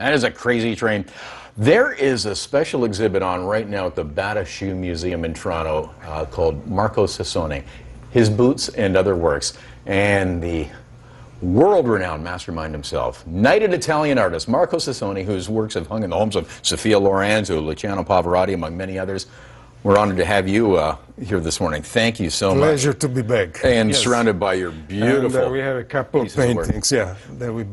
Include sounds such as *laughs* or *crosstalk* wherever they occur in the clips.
That is a crazy train. There is a special exhibit on right now at the Bata Shoe Museum in Toronto uh, called Marco Sassone, His Boots and Other Works. And the world-renowned mastermind himself, knighted Italian artist Marco Sassone, whose works have hung in the homes of Sophia Lorenzo, Luciano Pavarotti, among many others. We're honored to have you uh, here this morning. Thank you so Pleasure much. Pleasure to be back. And yes. surrounded by your beautiful. And, uh, we have a couple of paintings, of yeah, that we.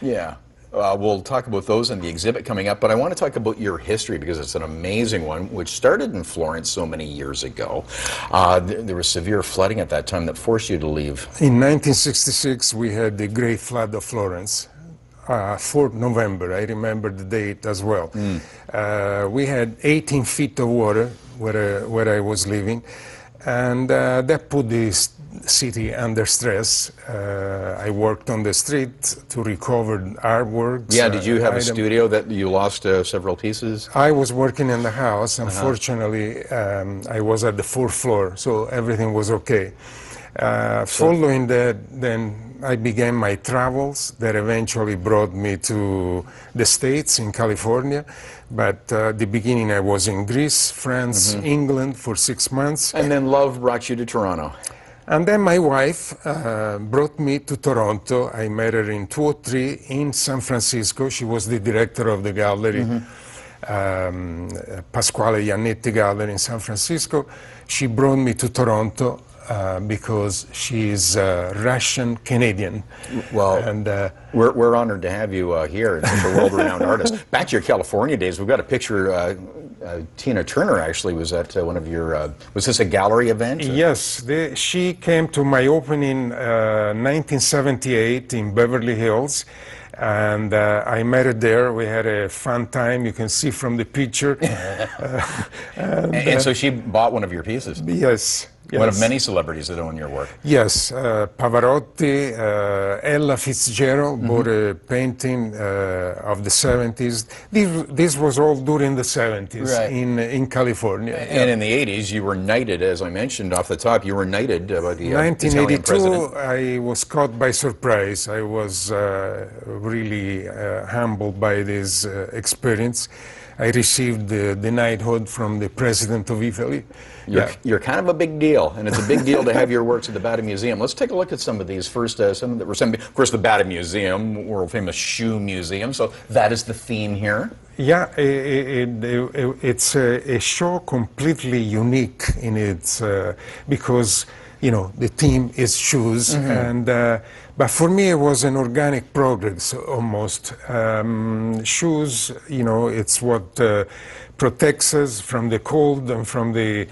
Yeah. Uh, we'll talk about those in the exhibit coming up, but I want to talk about your history because it's an amazing one, which started in Florence so many years ago. Uh, th there was severe flooding at that time that forced you to leave. In 1966, we had the Great Flood of Florence. Uh, 4th November, I remember the date as well. Mm. Uh, we had 18 feet of water where, uh, where I was living, and uh, that put this city under stress. Uh, I worked on the street to recover artworks. Yeah, did you have a studio that you lost uh, several pieces? I was working in the house. Uh-huh. Unfortunately, -huh. um, I was at the fourth floor, so everything was okay. Uh, so following that, then I began my travels that eventually brought me to the States in California. But uh, the beginning, I was in Greece, France, mm -hmm. England for six months. And then love brought you to Toronto. And then my wife uh, brought me to Toronto. I met her in 2003 in San Francisco. She was the director of the gallery, mm -hmm. um, Pasquale Iannetti Gallery in San Francisco. She brought me to Toronto uh, because she's uh, Russian Canadian. Well, and uh, we're, we're honored to have you uh, here. Such a world-renowned artist. *laughs* Back to your California days, we've got a picture. Uh, uh, Tina Turner actually was at one of your. was this a gallery event? Yes, she came to my opening 1978 in Beverly Hills and uh, I met her there. We had a fun time. You can see from the picture. *laughs* *laughs* uh, and, and, so she bought one of your pieces. Yes. Yes. One of many celebrities that own your work. Yes, uh, Pavarotti, uh, Ella Fitzgerald mm -hmm. bought a painting uh, of the 70s. This, this, was all during the 70s right. in, in California. And yeah. in the 80s, you were knighted, as I mentioned off the top, you were knighted by the 1982, uh, I was caught by surprise. I was uh, really uh, humbled by this experience. I received the, the knighthood from the president of Italy. You're, yeah. you're kind of a big deal, and it's a big deal to have your works at the Bata Museum. Let's take a look at some of these first. Uh, some that were some, of course, the Bata Museum, world famous shoe museum. So that is the theme here. Yeah, it, it, it, it's a, a, show completely unique in its uh, because you know the theme is shoes, mm -hmm. and uh, but for me it was an organic progress almost. Um, shoes, you know, it's what uh, protects us from the cold and from the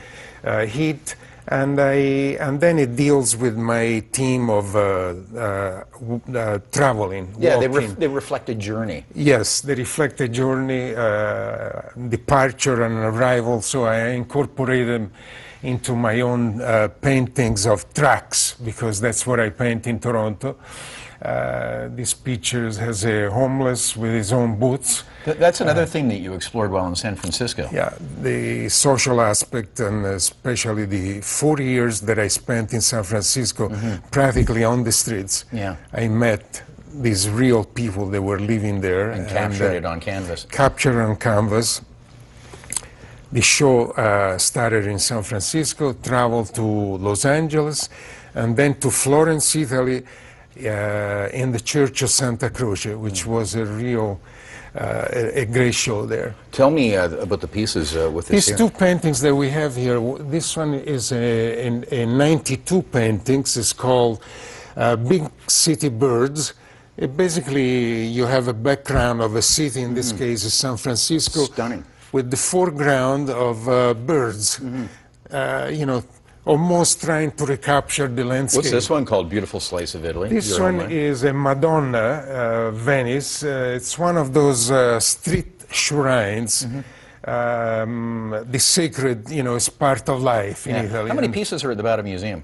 uh, heat. And, I, and then it deals with my team of uh, uh, uh traveling. Yeah, they, ref they, reflect a journey. Yes, they reflect a journey, uh, departure and arrival. So I incorporate them into my own uh, paintings of tracks because that's what I paint in Toronto. Uh, this picture has a homeless with his own boots. Th that's another uh, thing that you explored while in San Francisco. Yeah, the social aspect and especially the four years that I spent in San Francisco, mm -hmm. practically on the streets. Yeah. I met these real people that were living there. And captured and, uh, it on canvas. Captured on canvas. The show uh, started in San Francisco, traveled to Los Angeles, and then to Florence, Italy, in the Church of Santa Croce, which mm. was a real, uh, a, a, great show there. Tell me uh, about the pieces uh, with These here. two paintings that we have here, this one is a, a, a 92 paintings. It's called uh, Big City Birds. It basically, you have a background of a city, in this mm. case, is San Francisco. Stunning with the foreground of uh, birds. Mm -hmm. uh, you know, almost trying to recapture the landscape. What's this one called? Beautiful Slice of Italy? This one is a Madonna, uh, Venice. Uh, it's one of those uh, street shrines. Mm -hmm. um, the sacred, you know, is part of life yeah. in Italy. How many pieces are at the Bata Museum?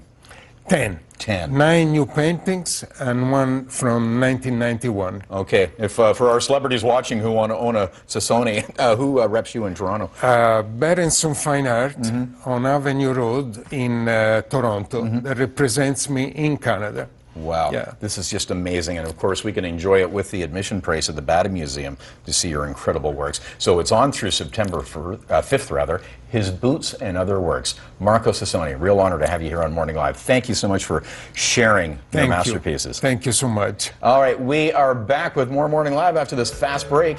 Ten. Ten. Nine new paintings and one from 1991. Okay. If uh, for our celebrities watching who want to own a Sassone, *laughs* uh, who uh, reps you in Toronto? Uh, Berenson Fine Art mm -hmm. on Avenue Road in uh, Toronto mm -hmm. that represents me in Canada. Wow. Yeah. This is just amazing. And of course, we can enjoy it with the admission price at the Bata Museum to see your incredible works. So it's on through September fir- uh, 5th, rather. His Boots and Other Works. Marco Sassone, real honor to have you here on Morning Live. Thank you so much for sharing your Thank masterpieces. you. Thank you so much. All right, we are back with more Morning Live after this fast break.